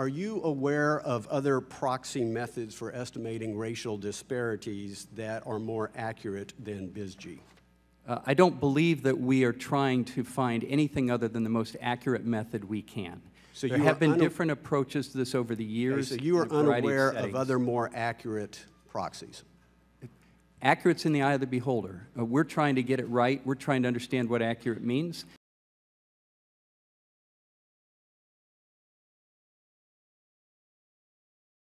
Are you aware of other proxy methods for estimating racial disparities that are more accurate than BISG? Uh, I don't believe that we are trying to find anything other than the most accurate method we can. So There have been different approaches to this over the Okay, years. So you are unaware of of other more accurate proxies? Accurate's in the eye of the beholder. Uh, we're trying to get it right. We're trying to understand what accurate means.